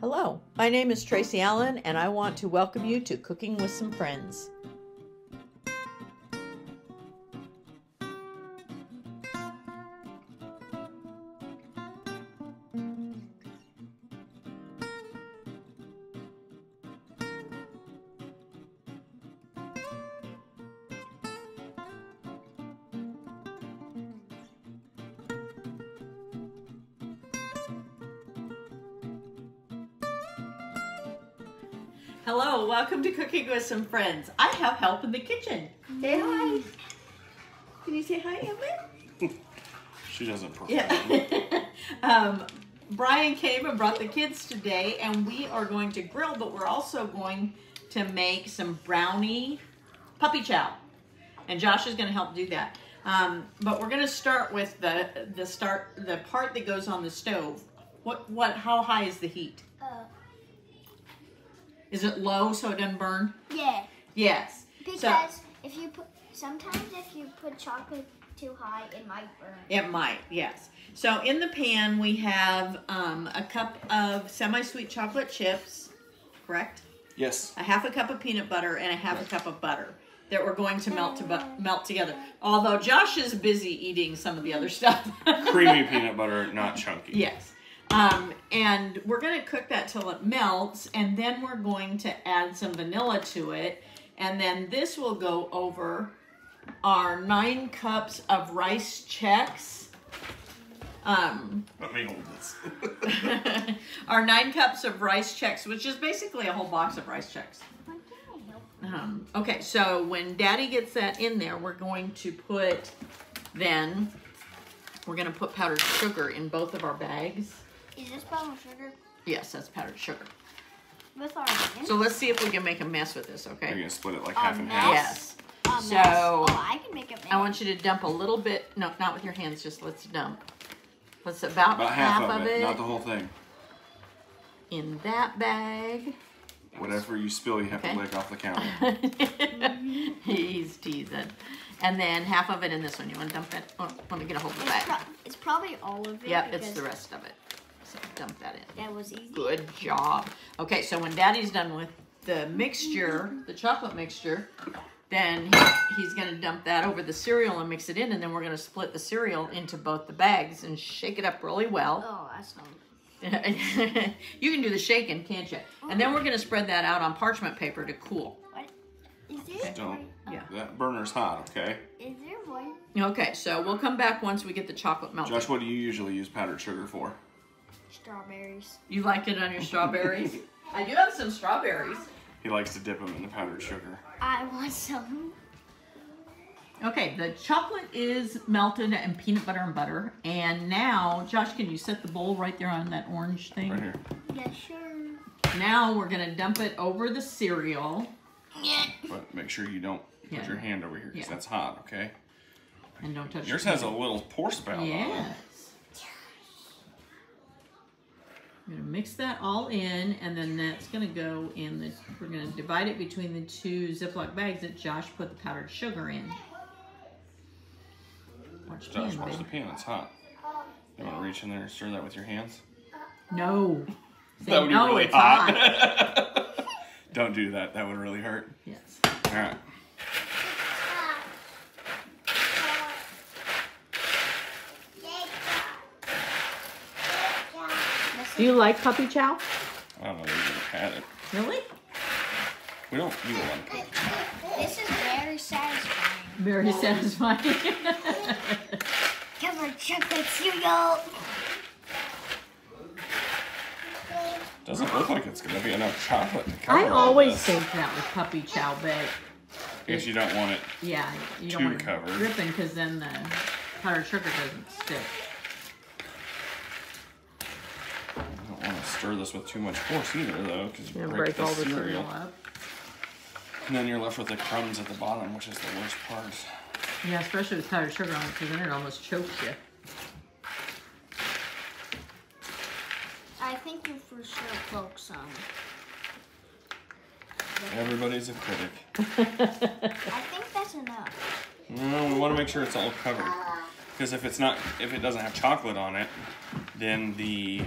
Hello, my name is Tracy Allen, and I want to welcome you to Cooking with Some Friends. Hello, welcome to Cooking with Some Friends. I have help in the kitchen. Say hi. Can you say hi, Emma? She doesn't perform. Yeah. um, Brian came and brought the kids today, and we are going to grill, but we're also going to make some brownie puppy chow. And Josh is going to help do that. Um, but we're going to start with the the start the part that goes on the stove. What what? How high is the heat? Uh, Is it low so it doesn't burn? yeah, Yes. because So if you put sometimes if you put chocolate too high, it might burn. it might, yes. So in the pan we have um, a cup of semi-sweet chocolate chips, correct? Yes. A half a cup of peanut butter and a half a cup of butter that we're going to melt to melt together. Although Josh is busy eating some of the other stuff. Creamy peanut butter, not chunky. Yes. Um, and we're going to cook that till it melts, and then we're going to add some vanilla to it. And then this will go over our nine cups of Rice Chex. Um, Let me hold this. our nine cups of Rice Chex, which is basically a whole box of Rice Chex. Why can't I help? Um, okay, so when Daddy gets that in there, we're going to put then we're going to put powdered sugar in both of our bags. Is this brown sugar Yes, that's powdered sugar. with our onions? So let's see if we can make a mess with this, okay? You're okay? gonna split it like Um, half and half. Yes. Um, so- that's- oh, I can make it. I want you to dump a little bit. No, not with your hands. Just let's dump. Let's about, About half, of, it, not the whole thing. in that bag. Whatever you spill, you have Okay. to lick off the counter. He's teasing. And then half of it in this one. You want to dump it? Oh, let me get a hold of the It's, bag. pro- it's probably all of it. Yep, it's the rest of it. So dump that in. That was easy. Good job. Okay, so when Daddy's done with the mixture, mm-hmm. the chocolate mixture, then he- he's gonna dump that over the cereal and mix it in, and then we're gonna split the cereal into both the bags and shake it up really well. Oh, that's not. you can do the shaking, can't you? And then we're gonna spread that out on parchment paper to cool. What? Is there? Don't. Yeah. That burner's hot, okay? Is there one? Okay, so we'll come back once we get the chocolate melted. Josh, what do you usually use powdered sugar for? Strawberries. You like it on your strawberries? I do have some strawberries. He likes to dip them in the powdered sugar. I want some. Okay, the chocolate is melted and peanut butter and butter. And now, Josh, can you set the bowl right there on that orange thing? Right here. Yeah, sure. Now we're gonna dump it over the cereal But make sure you don't put Yeah. your hand over here because Yeah. that's hot, okay? and don't touch Yours has a little pour spout on it. Yes. I'm gonna mix that all in, and then that's gonna go in the. We're gonna divide it between the two Ziploc bags that Josh put the powdered sugar in. Watch Josh, pan, watch the pan. It's hot. You want to reach in there and stir that with your hands? No. Say That would be no, really it's hot. hot. Don't do that. That would really hurt. yes. All right. Do you like puppy chow? I don't know. We've never had it. Really? We don't eat a lot of puppy chow. This is very satisfying. Very satisfying. Covered chocolate cereal. Doesn't look like it's gonna be enough chocolate to cover I always this. think that with puppy chow, but Guess you don't want it. yeah, you don't Too want it covered. dripping because then the powdered sugar doesn't stick. You don't want to stir this with too much force either, though, because you And break, break the all the cereal. cereal up. And then you're left with the crumbs at the bottom, which is the worst part. Yeah, especially with powdered sugar on it, because then it almost chokes you. I think you for sure broke some. Everybody's a critic. I think that's enough. No, we want to make sure it's all covered. Because if it's not, if it doesn't have chocolate on it, then the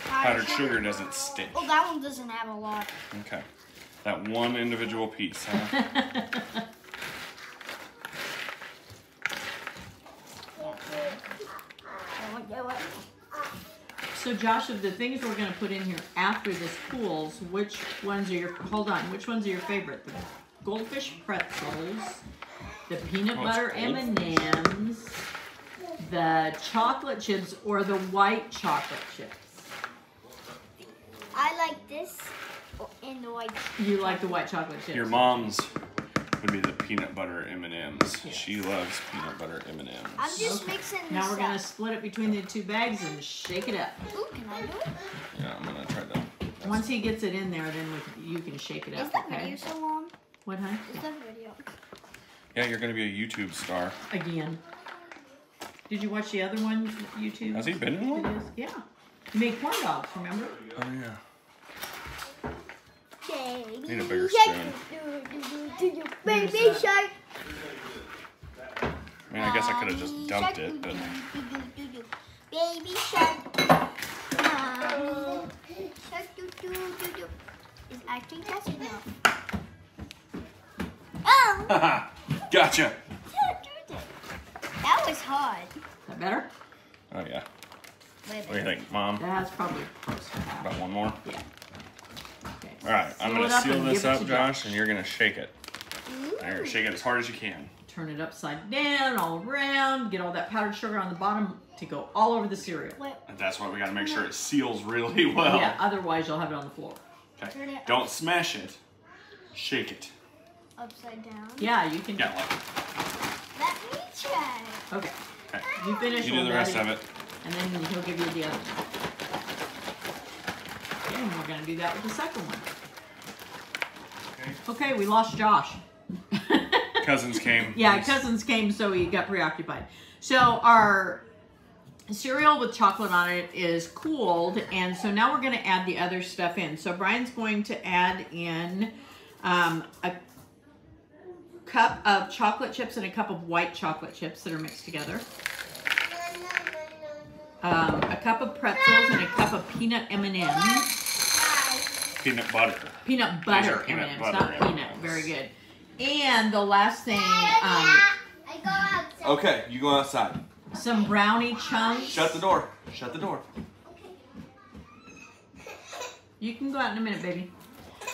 powdered sugar doesn't stick. Oh, that one doesn't have a lot. Okay. That one individual piece, huh? So Josh, of the things we're gonna put in here after this cools, which ones are your, hold on, which ones are your favorite? The goldfish pretzels, the peanut Oh, butter goldfish. M&Ms, the chocolate chips, or the white chocolate chips? I like this in the white. You like the white chocolate chips? Your mom's would be the peanut butter M&Ms. Yes. She loves peanut butter M&Ms. I'm just Okay. mixing this Now we're gonna split it between the two bags and shake it up. Ooh, can I do it? Yeah, I'm gonna try that. Once he gets it in there, then we, can- you can shake it Is up, that okay? video so long? What, huh? Is that video? Yeah, you're gonna be a YouTube star. Again. Did you watch the other one, YouTube? Has he been in one? videos? Yeah. You made corn dogs, remember? Oh yeah. Baby Need a bigger shark, spoon. Baby shark. I mean, I guess I could have just dumped it, but. Baby shark. Mommy. Is acting? Oh! gotcha. That was hard. Is that better? Oh yeah. What do you think, Mom? That's probably close to half. About one more. Yeah. Okay. All right, I'm gonna it seal this up, to Josh, and you're gonna shake it. Ooh. And shake it as hard as you can. Turn it upside down, all around. Get all that powdered sugar on the bottom to go all over the cereal. And that's why we gotta make sure it seals really well. Yeah, otherwise you'll have it on the floor. Okay. Turn it Don't smash it. Shake it. upside down. Yeah, you can. Yeah, like Let me try. Okay. Okay. You finish You do the rest of it. And then he'll give you the other one. Okay, and we're gonna do that with the second one. Okay. Okay, we lost Josh. Cousins came. Yeah, He's- cousins came, so he got preoccupied. So our cereal with chocolate on it is cooled, and so now we're going to add the other stuff in. So Brian's going to add in um, a cup of chocolate chips and a cup of white chocolate chips that are mixed together. Um, a cup of pretzels and a cup of peanut M&Ms. Peanut butter. Peanut butter peanut M&Ms, butter not peanut. M&Ms. Very good. And the last thing, um, I go outside. Okay, you go outside. some brownie chunks. Shut the door. Shut the door. You can go out in a minute, baby.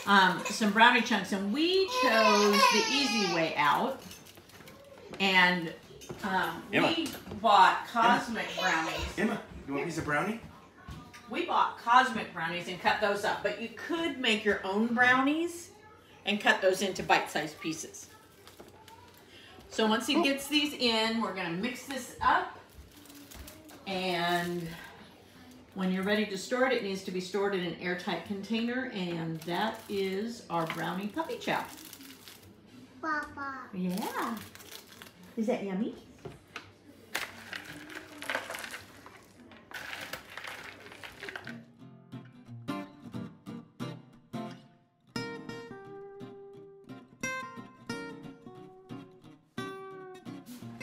Um, some brownie chunks, and we chose the easy way out. And um, Emma. we bought cosmic brownies. Emma, you want a piece of brownie? We bought cosmic brownies and cut those up, but you could make your own brownies and cut those into bite-sized pieces. So once he gets these in, we're gonna mix this up. And when you're ready to store it, it needs to be stored in an airtight container, and that is our brownie puppy chow. Papa. Yeah. Is that yummy?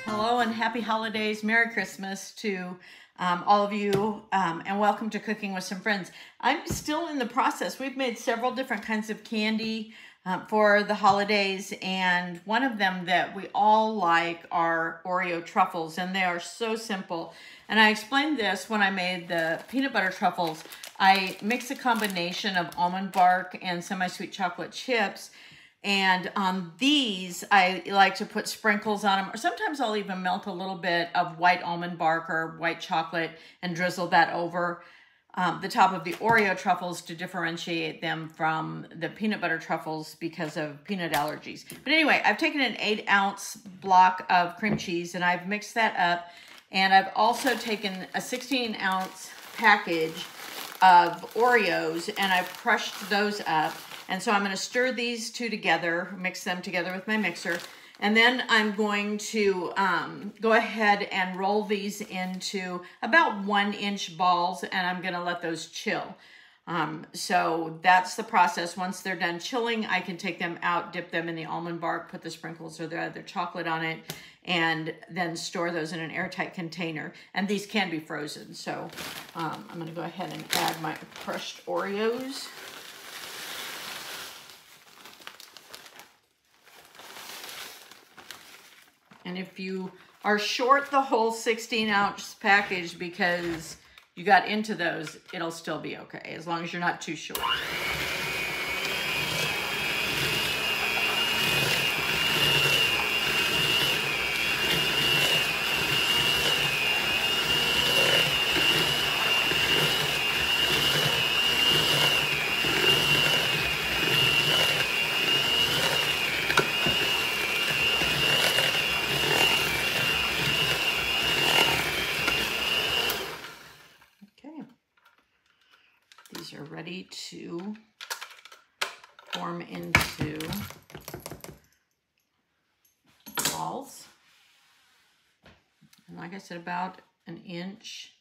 Hello and happy holidays. Merry Christmas to um, all of you, um, and welcome to Cooking with Some Friends. I'm still in the process. We've made several different kinds of candy um, for the holidays, and one of them that we all like are Oreo truffles, and they are so simple. And I explained this when I made the peanut butter truffles. I mix a combination of almond bark and semi sweet chocolate chips. And on these, I like to put sprinkles on them, or sometimes I'll even melt a little bit of white almond bark or white chocolate and drizzle that over um, the top of the Oreo truffles to differentiate them from the peanut butter truffles because of peanut allergies. But anyway, I've taken an eight ounce block of cream cheese and I've mixed that up. And I've also taken a 16 ounce package of Oreos and I've crushed those up. And so I'm going to stir these two together, mix them together with my mixer. And then I'm going to um, go ahead and roll these into about one inch balls and I'm going to let those chill. Um, so that's the process. Once they're done chilling, I can take them out, dip them in the almond bark, put the sprinkles or the other chocolate on it, and then store those in an airtight container. And these can be frozen. So um, I'm going to go ahead and add my crushed Oreos. And if you are short the whole 16 ounce package because you got into those, it'll still be okay as long as you're not too short. Okay. These are ready to form into balls. And like I said, about an inch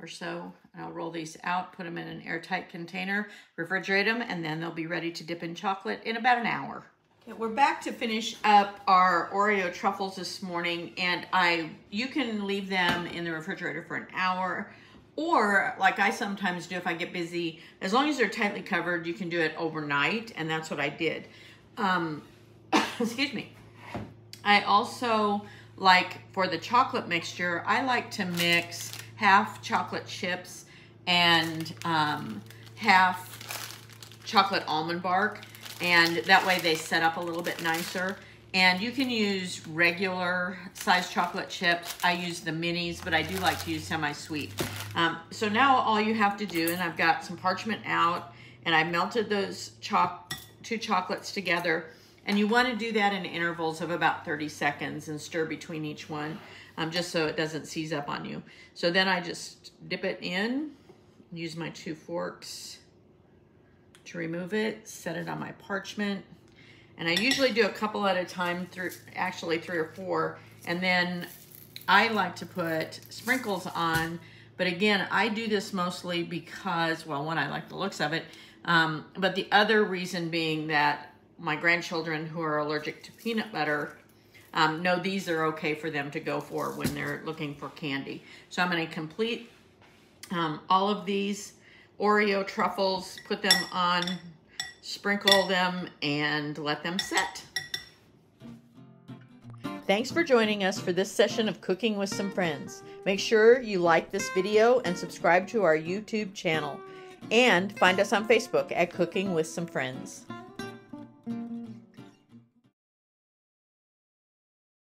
or so. And I'll roll these out, put them in an airtight container, refrigerate them, and then they'll be ready to dip in chocolate in about an hour. Okay, we're back to finish up our Oreo truffles this morning, and I you can leave them in the refrigerator for an hour, or like I sometimes do if I get busy, as long as they're tightly covered, you can do it overnight, and that's what I did. Um, excuse me. I also like for the chocolate mixture, I like to mix half chocolate chips and um, half chocolate almond bark and that way they set up a little bit nicer. And you can use regular size chocolate chips. I use the minis, but I do like to use semi-sweet. Um, so now all you have to do, and I've got some parchment out, and I melted those choc two chocolates together. And you want to do that in intervals of about 30 seconds and stir between each one, um, just so it doesn't seize up on you. So then I just dip it in, use my two forks, to remove it, set it on my parchment. And I usually do a couple at a time, through actually three or four. And then I like to put sprinkles on, but again, I do this mostly because, well, one, I like the looks of it, um, but the other reason being that my grandchildren who are allergic to peanut butter um, know these are okay for them to go for when they're looking for candy. So I'm gonna complete um, all of these Oreo truffles, put them on, sprinkle them, and let them set. Thanks for joining us for this session of Cooking with Some Friends. Make sure you like this video and subscribe to our YouTube channel. And find us on Facebook at Cooking with Some Friends.